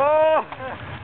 Oh!